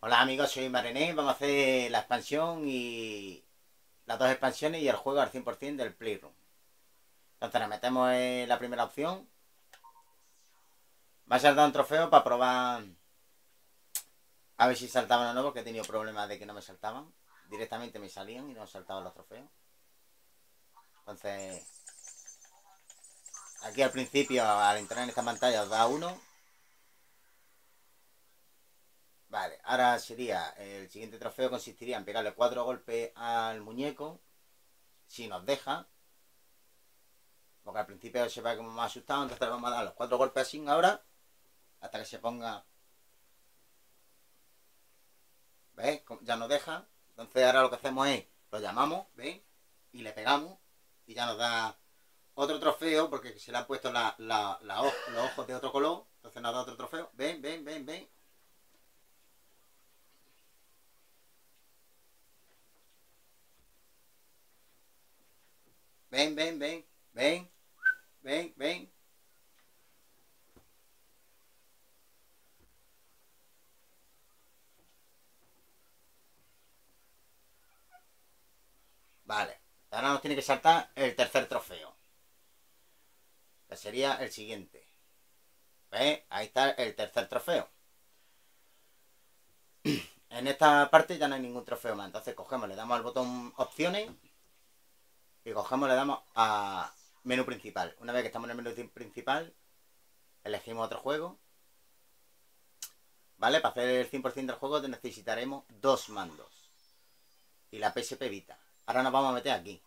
Hola amigos, soy Marené. Vamos a hacer la expansión y las dos expansiones y el juego al 100% del Playroom. Entonces nos metemos en la primera opción. Va a saltar un trofeo para probar a ver si saltaban o no, porque he tenido problemas de que no me saltaban. Directamente me salían y no saltaban los trofeos. Entonces, aquí al principio, al entrar en esta pantalla, os da uno Vale, ahora sería, el siguiente trofeo consistiría en pegarle cuatro golpes al muñeco, si nos deja. Porque al principio se va como más asustado, entonces le vamos a dar los cuatro golpes así ahora, hasta que se ponga... ¿Ves? Ya nos deja. Entonces ahora lo que hacemos es, lo llamamos, ¿ves? Y le pegamos y ya nos da otro trofeo, porque se le han puesto la, los ojos de otro color, entonces nos da otro trofeo. Ven, ven, ven, ven. Ven, ven, ven, ven, ven, ven. Vale, ahora nos tiene que saltar el tercer trofeo. Que sería el siguiente. ¿Ves? Ahí está el tercer trofeo. En esta parte ya no hay ningún trofeo más. Entonces cogemos, le damos al botón opciones y cogemos, le damos a menú principal. Una vez que estamos en el menú principal, elegimos otro juego. ¿Vale? Para hacer el 100% del juego necesitaremos dos mandos. Y la PSP Vita. Ahora nos vamos a meter aquí.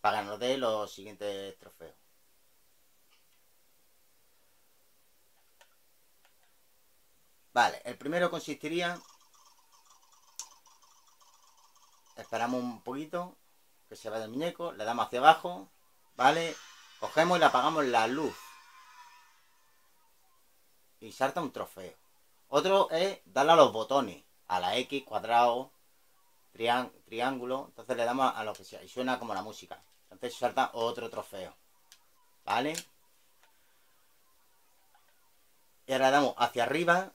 Para que nos dé los siguientes trofeos. Vale, el primero consistiría... Esperamos un poquito se va del muñeco, le damos hacia abajo, ¿vale? Cogemos y le apagamos la luz. Y salta un trofeo. Otro es darle a los botones, a la X, cuadrado, triángulo. Entonces le damos a lo que sea y suena como la música. Entonces salta otro trofeo. ¿Vale? Y ahora damos hacia arriba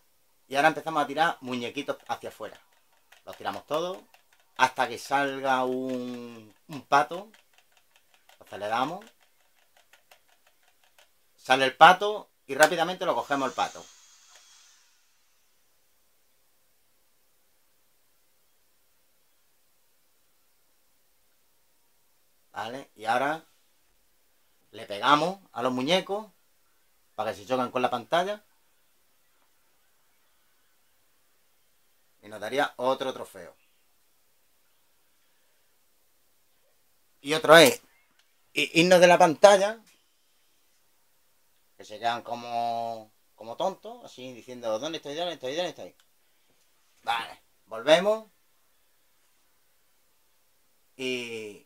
y ahora empezamos a tirar muñequitos hacia afuera. Los tiramos todos hasta que salga un, un pato. Entonces le damos. Sale el pato y rápidamente lo cogemos el pato. ¿Vale? Y ahora le pegamos a los muñecos para que se choquen con la pantalla. Y nos daría otro trofeo. Y otro es irnos de la pantalla, que se quedan como, como tontos, así diciendo, ¿dónde estoy? ¿Dónde estoy? ¿Dónde estoy? Vale, volvemos. Y...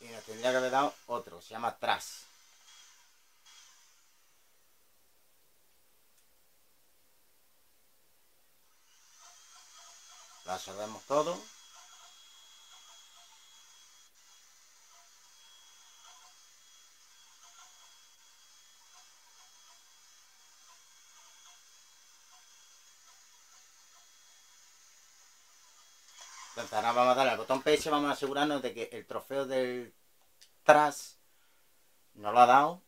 Y nos tendría que haber dado otro, se llama Tras. La absorbemos todo Entonces ahora vamos a darle al botón PS, vamos a asegurarnos de que el trofeo del tras no lo ha dado,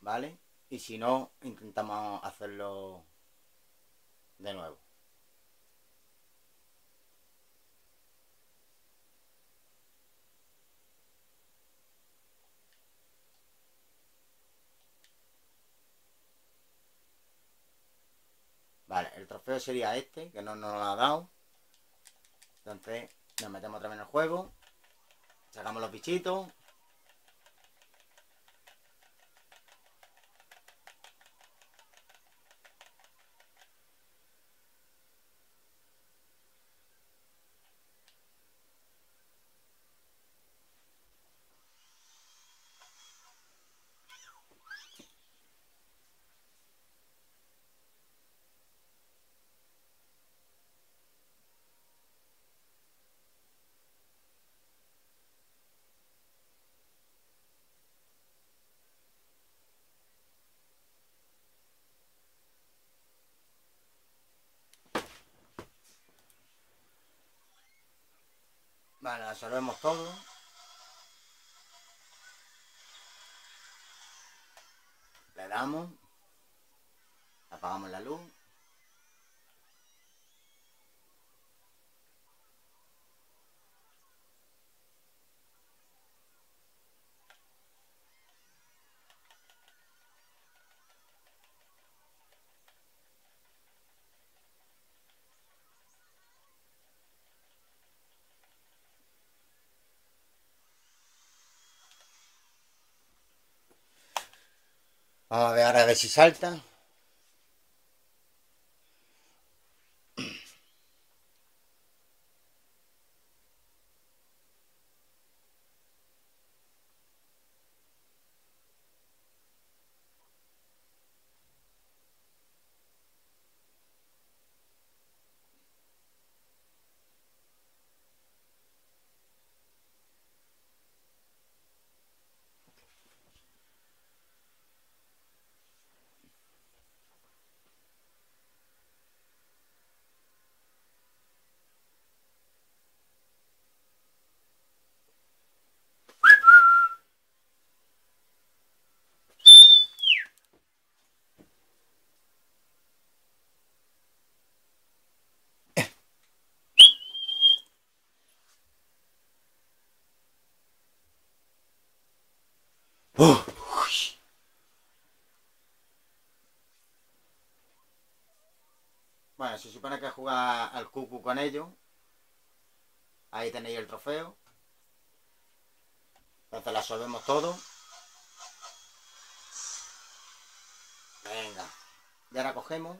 ¿vale? Y si no, intentamos hacerlo de nuevo. Vale, el trofeo sería este, que no nos lo ha dado. Entonces, nos metemos otra vez en el juego. Sacamos los bichitos. Vale, absorbemos todo. Le damos. Apagamos la luz. A ver ahora a ver si salta. Bueno, se supone que jugar al cucu con ellos. Ahí tenéis el trofeo. Entonces la solvemos todo. Venga. Y ahora cogemos.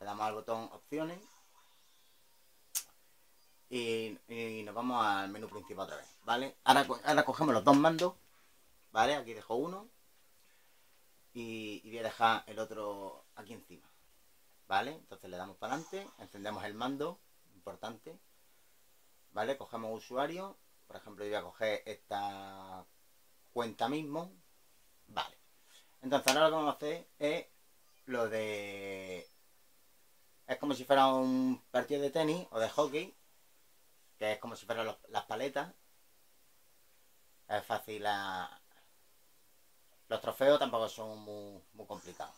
Le damos al botón opciones. Y, y nos vamos al menú principal otra vez, ¿vale? Ahora, ahora cogemos los dos mandos. ¿Vale? Aquí dejo uno. Y, voy a dejar el otro aquí encima. ¿Vale? Entonces le damos para adelante, encendemos el mando, importante. ¿Vale? Cogemos usuario. Por ejemplo, yo voy a coger esta cuenta mismo. Vale. Entonces ahora lo que vamos a hacer es lo de... Es como si fuera un partido de tenis o de hockey. Que es como si fueran las paletas. Es fácil a... Los trofeos tampoco son muy, muy complicados.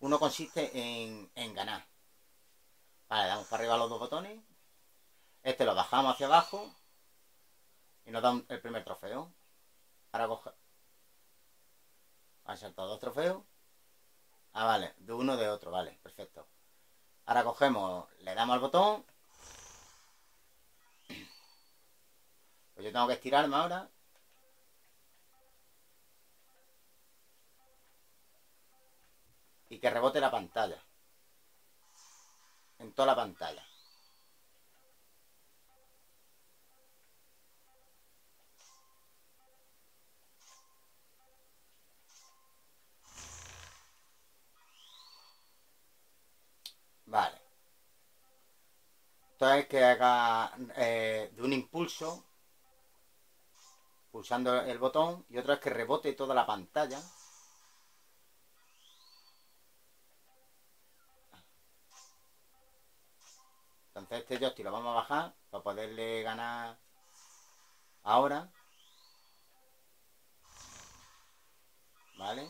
Uno consiste en, en ganar. Vale, damos para arriba los dos botones. Este lo bajamos hacia abajo. Y nos da un- el primer trofeo. Ahora coge... Han saltado dos trofeos. Ah, vale. De uno de otro, vale. Perfecto. Ahora cogemos, le damos al botón. Pues yo tengo que estirarme ahora. Que rebote la pantalla. En toda la pantalla. Vale. Esto es que haga eh, de un impulso, pulsando el botón, y otro es que rebote toda la pantalla. Entonces este joystick lo vamos a bajar para poderle ganar ahora. ¿Vale?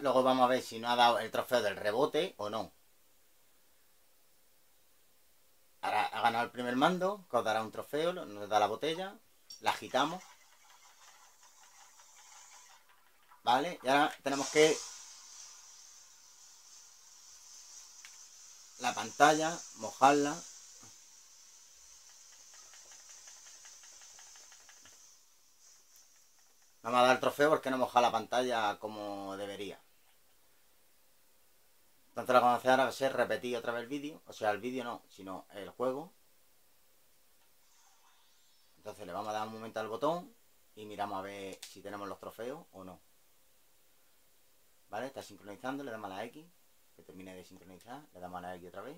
Luego vamos a ver si no ha dado el trofeo del rebote o no. Ahora ha ganado el primer mando, que os dará un trofeo, nos da la botella, la agitamos. ¿Vale? Y ahora tenemos que la pantalla, mojarla. Vamos a dar trofeo porque no moja la pantalla como debería. Vamos a hacer ahora ser repetir otra vez el vídeo. O sea, el vídeo no, sino el juego. Entonces le vamos a dar un momento al botón y miramos a ver si tenemos los trofeos o no. ¿Vale? Está sincronizando, le damos a la X, que termine de sincronizar, le damos a la X otra vez.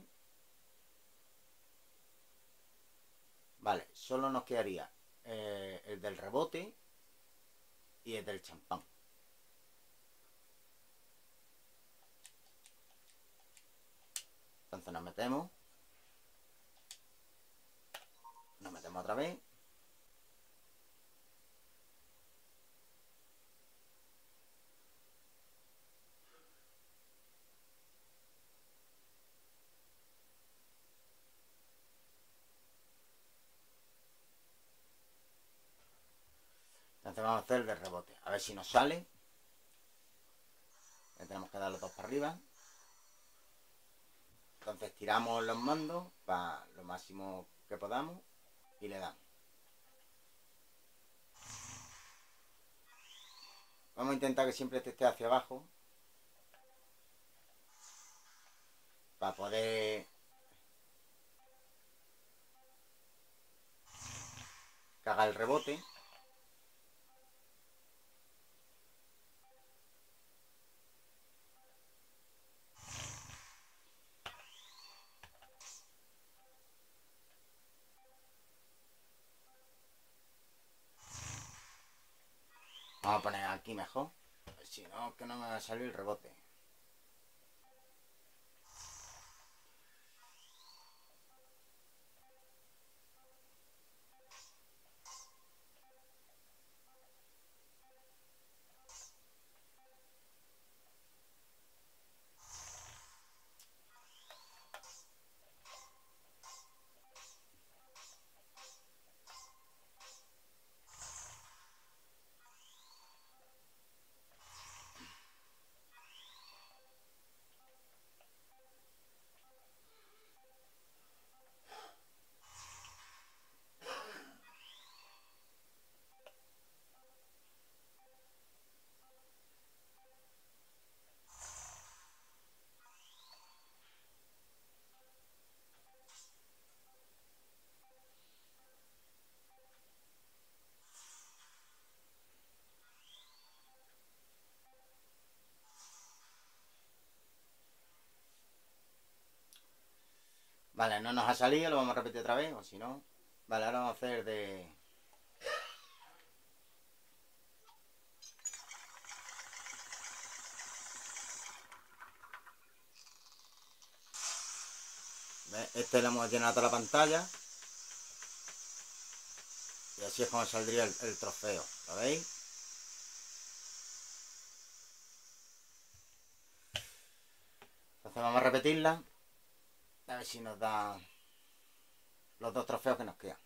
Vale, solo nos quedaría eh, el del rebote y el del champán. Nos metemos. Nos metemos otra vez. Entonces vamos a hacer el de rebote. A ver si nos sale. Le tenemos que dar los dos para arriba. Entonces tiramos los mandos para lo máximo que podamos y le damos. Vamos a intentar que siempre este esté hacia abajo. Para poder cagar el rebote. Vamos a poner aquí mejor. Si no, que no me va a salir el rebote. Vale, no nos ha salido, lo vamos a repetir otra vez, o si no. Vale, ahora vamos a hacer de... Este le hemos llenado toda la pantalla. Y así es como saldría el, el trofeo, ¿lo veis? Entonces vamos a repetirla. Ver si nos da los dos trofeos que nos quedan.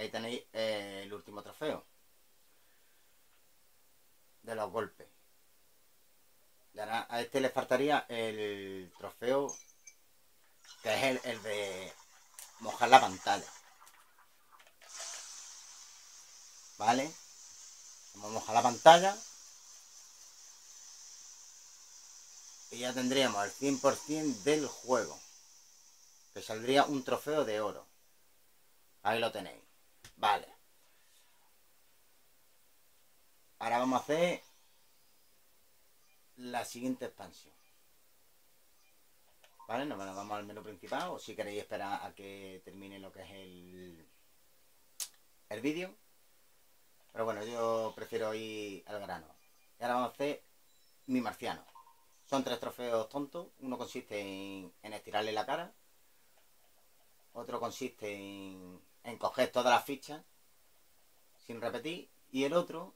Ahí tenéis eh, el último trofeo. De los golpes. A este le faltaría el trofeo que es el, el de mojar la pantalla. ¿Vale? Vamos a mojar la pantalla. Y ya tendríamos el 100% del juego. Que saldría un trofeo de oro. Ahí lo tenéis. Vale. Ahora vamos a hacer la siguiente expansión. ¿Vale? Nos vamos al menú principal o si queréis esperar a que termine lo que es el, el vídeo. Pero bueno, yo prefiero ir al grano. Y ahora vamos a hacer mi marciano. Son tres trofeos tontos. Uno consiste en, en estirarle la cara. Otro consiste en, en coger todas las fichas sin repetir. Y el otro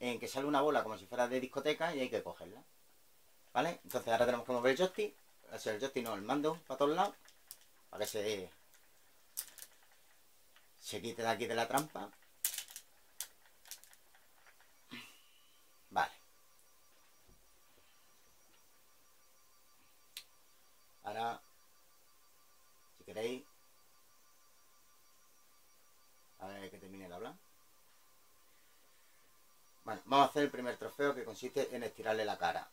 en que sale una bola como si fuera de discoteca y hay que cogerla. ¿Vale? Entonces ahora tenemos que mover el joystick. El joystick no, el mando para todos lados. Para que se, se quite de aquí de la trampa. Vale. Ahora, si queréis, Bueno, vamos a hacer el primer trofeo que consiste en estirarle la cara.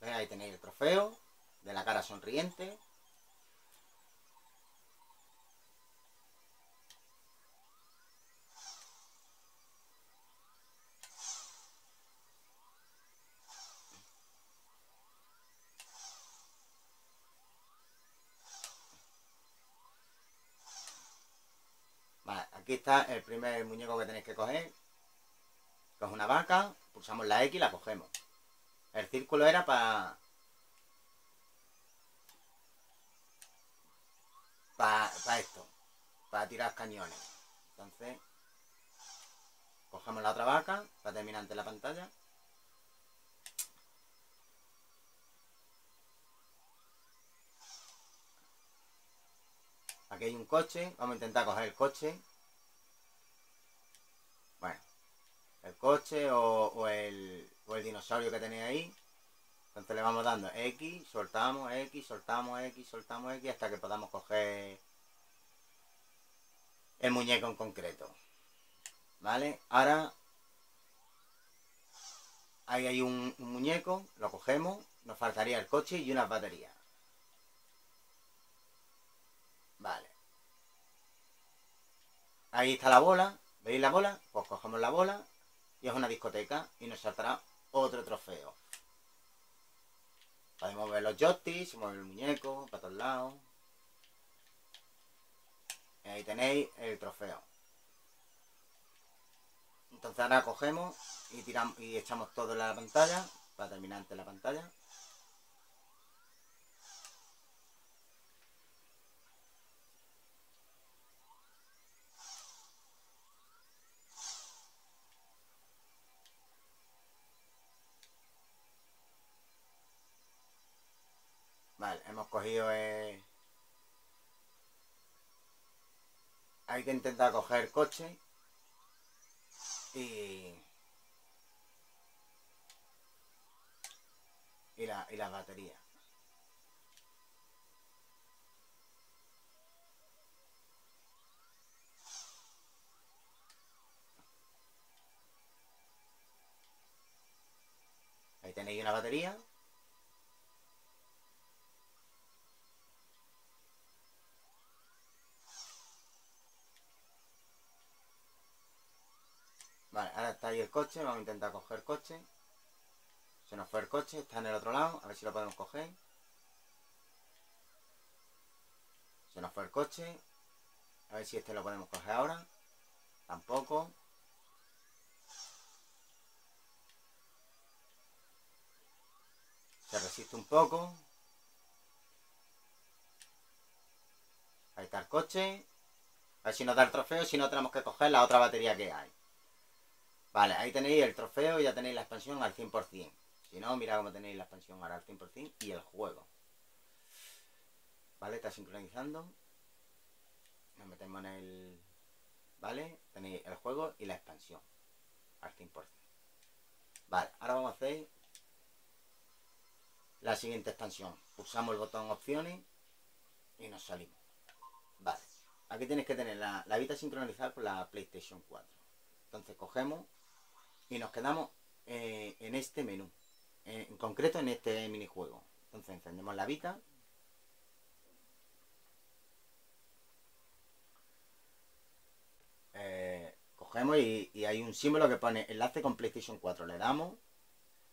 Ahí tenéis el trofeo de la cara sonriente. Vale, aquí está el primer muñeco que tenéis que coger. Coge una vaca, pulsamos la X y la cogemos. El círculo era para... Para esto. Para tirar cañones. Entonces... Cogemos la otra vaca para terminar ante la pantalla. Aquí hay un coche. Vamos a intentar coger el coche. Bueno. El coche o, el, o el dinosaurio que tenéis ahí. Entonces le vamos dando X, soltamos X, soltamos X, soltamos X hasta que podamos coger el muñeco en concreto. ¿Vale? Ahora ahí hay un, un muñeco, lo cogemos, nos faltaría el coche y unas baterías. Vale. Ahí está la bola. ¿Veis la bola? Pues cogemos la bola y es una discoteca y nos saltará otro trofeo. Podemos ver los joysticks, mover el muñeco para todos lados. Y ahí tenéis el trofeo. Entonces ahora cogemos y tiramos y echamos todo en la pantalla para terminar ante la pantalla. Vale, hemos cogido... Eh... Hay que intentar coger coche. Y... Y la, y la batería. Ahí tenéis una batería. Vale, ahora está ahí el coche, vamos a intentar coger coche. Se nos fue el coche, está en el otro lado, a ver si lo podemos coger. Se nos fue el coche. A ver si este lo podemos coger ahora. Tampoco. Se resiste un poco. Ahí está el coche. A ver si nos da el trofeo, si no tenemos que coger la otra batería que hay. Vale, ahí tenéis el trofeo y ya tenéis la expansión al 100%. Si no, mira cómo tenéis la expansión ahora al 100% y el juego. Vale, está sincronizando. Nos metemos en el... Vale, tenéis el juego y la expansión al 100%. Vale, ahora vamos a hacer la siguiente expansión. Pulsamos el botón opciones y nos salimos. Vale, aquí tienes que tener la, la vista sincronizada con la PlayStation 4. Entonces cogemos y nos quedamos eh, en este menú. En, concreto en este minijuego. Entonces encendemos la Vita. Eh, cogemos y, hay un símbolo que pone enlace con PlayStation 4. Le damos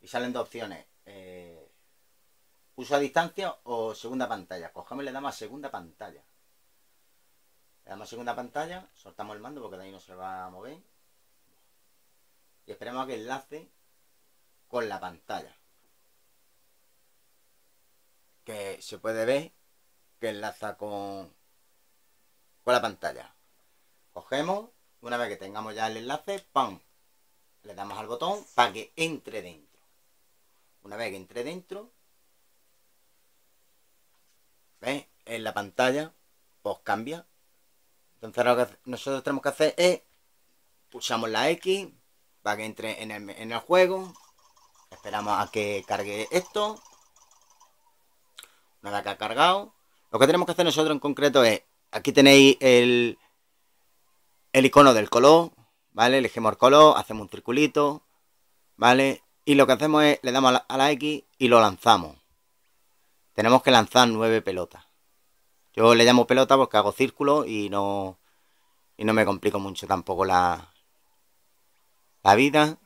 y salen dos opciones. Eh, uso a distancia o segunda pantalla. Cogemos y le damos a segunda pantalla. Le damos a segunda pantalla, soltamos el mando porque de ahí no se va a mover. Y esperemos a que enlace con la pantalla. Que se puede ver que enlaza con, con la pantalla. Cogemos, una vez que tengamos ya el enlace, ¡pam! Le damos al botón para que entre dentro. Una vez que entre dentro, ¿ves? En la pantalla, pues cambia. Entonces lo que nosotros tenemos que hacer es pulsamos la X para que entre en el, juego Esperamos a que cargue esto. Vez que ha cargado. Lo que tenemos que hacer nosotros en concreto es... Aquí tenéis el, el icono del color. ¿Vale? Elegimos el color, hacemos un circulito. ¿Vale? Y lo que hacemos es, le damos a la, a la X y lo lanzamos. Tenemos que lanzar nueve pelotas. Yo le llamo pelota porque hago círculo y no, y no me complico mucho tampoco la, la vida.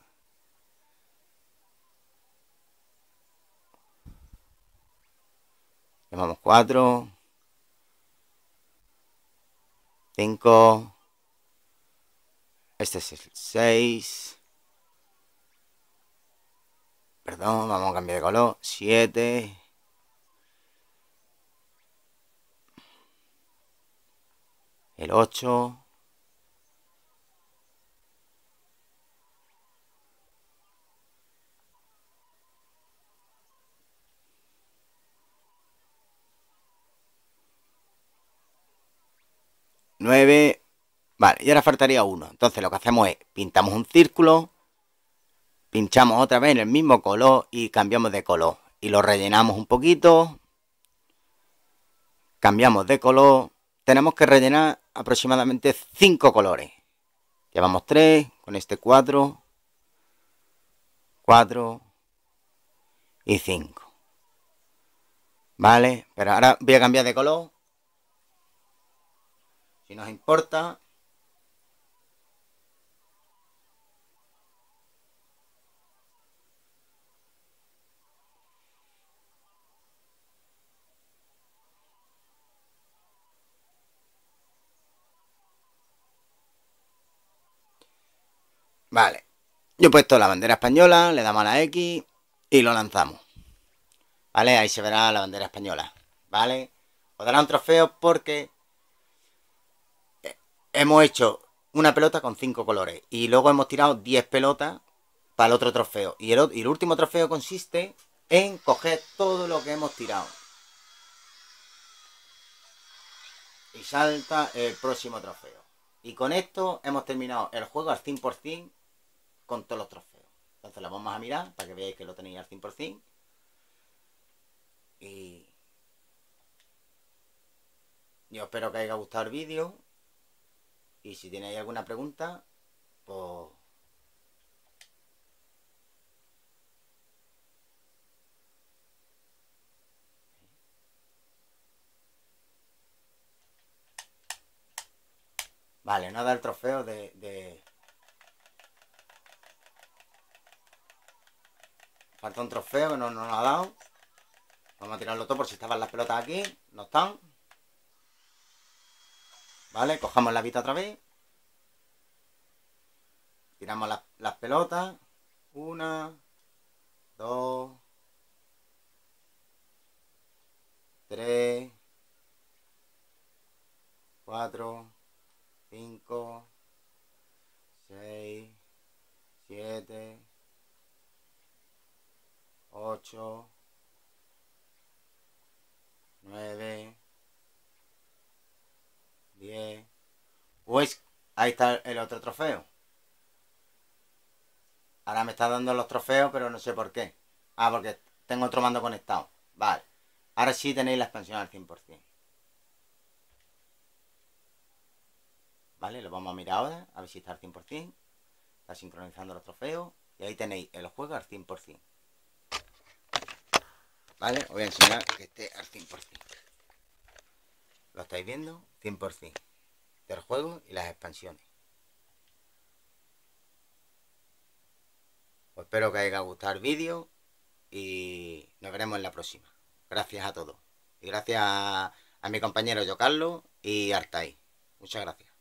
Llamamos 4. 5. Este es el 6. Perdón, vamos a cambiar de color. 7. El 8. 9. Vale, y ahora faltaría uno. Entonces lo que hacemos es pintamos un círculo, pinchamos otra vez en el mismo color y cambiamos de color. Y lo rellenamos un poquito. Cambiamos de color. Tenemos que rellenar aproximadamente 5 colores. Llevamos 3, con este 4, 4 y 5. Vale, pero ahora voy a cambiar de color si nos importa, Vale. Yo he puesto la bandera española, le damos a la X y lo lanzamos. ¿Vale? Ahí se verá la bandera española. ¿Vale? Os dará un trofeo porque hemos hecho una pelota con cinco colores y luego hemos tirado 10 pelotas para el otro trofeo. Y el, último trofeo consiste en coger todo lo que hemos tirado. Y salta el próximo trofeo. Y con esto hemos terminado el juego al 100% con todos los trofeos. Entonces lo vamos a mirar para que veáis que lo tenéis al 100%. Y yo espero que haya gustado el vídeo. Y si tenéis alguna pregunta, pues... Vale, nada el trofeo de. Falta un trofeo que no nos ha dado. Vamos a tirarlo todo por si estaban las pelotas aquí. No están. ¿Vale? Cojamos la vista otra vez. Tiramos las, pelotas. Una, dos, tres, cuatro, 5, 6, 7, 8, 9, 10. Pues ahí está el otro trofeo. Ahora me está dando los trofeos, pero no sé por qué. Ah, porque tengo otro mando conectado. Vale. Ahora sí tenéis la expansión al 100%. ¿Vale? Lo vamos a mirar ahora, a ver si está al 100%. Está sincronizando los trofeos. Y ahí tenéis el juego al 100%. ¿Vale? Os voy a enseñar que esté al 100%. ¿Lo estáis viendo? 100%. Del juego y las expansiones. Pues espero que haya gustado el vídeo y nos veremos en la próxima. Gracias a todos. Y gracias a, mi compañero Yo Carlos y Artai. Muchas gracias.